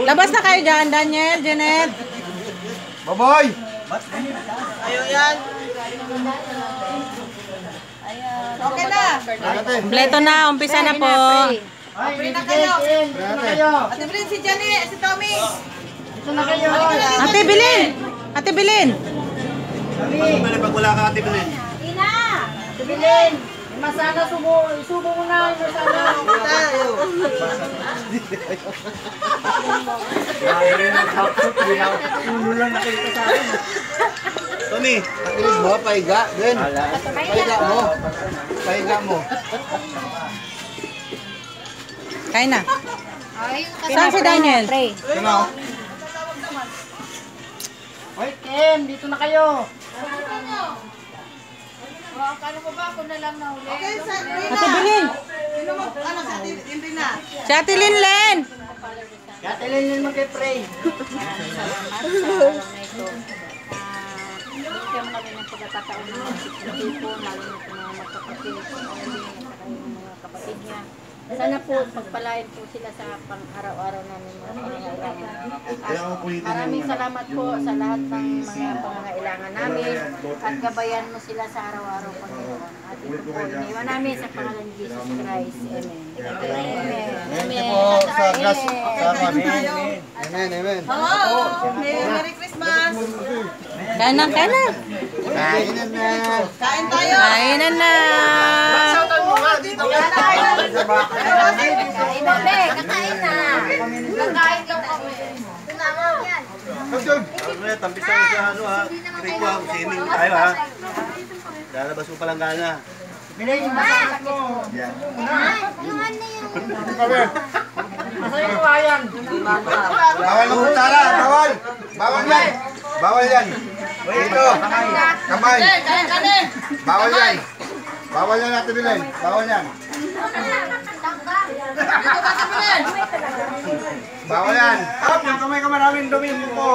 Labas na kayo dyan, Daniel, Janet. Baboy! Ayaw yan. Okay na. Ate, Kompleto na, umpisa na po. Pray na kayo. ate. Ate Brin, si Jenny, si Tommy. Ate Bilin! Ate Bilin! Pag wala ka ate Bilin. Ina! Tubilin! Masana subo, subo mo na masana. Tony, nakilig mo, paiga. Din. Paiga mo. Paiga mo. Kain na. Saan si Daniel? Ano? Hoy, Ken, dito na kayo. Okay, sa Rina. Ate Bilin! Sino mo, ano, sa Ate Rina? Si Ate Linlen! Katilin nyo mag-pray. Bigyan mo kami ng pagkakataon ng mga tipo, lalo na mga magkapatid, sa Arlene, at saka yung mga kapatid niya. Sana po, pagpalain po sila sa pang-araw-araw namin mga pangangailangan. Maraming salamat po sa lahat ng mga pangangailangan namin at gabayan mo sila sa araw-araw, Panginoon. At ito po, iniwan namin sa pangalan ni Jesus Christ. Amen. Amen. Thank you po sa gas. Sa Amen. Amen, amen. Hello. Merry Christmas. Kain na, kain na. Kainan na. Kain tayo. Kainan na. Iba, be, kakain na. Kakain lang kami. Ano, tampisan mo sa ano ha. Krikwa, sining tayo ha. Lalabas mo palang gana. Bilhin yung masana ko. Masaya ko ayan. Bawal ng utara, bawal. Bawal yan. Bawal yan. Dito. Kamay. Bawal yan. Bawal yan natin bilhin. Bawal yan. Bawal yan. Up, yung kamay ka maraming dumi mo po.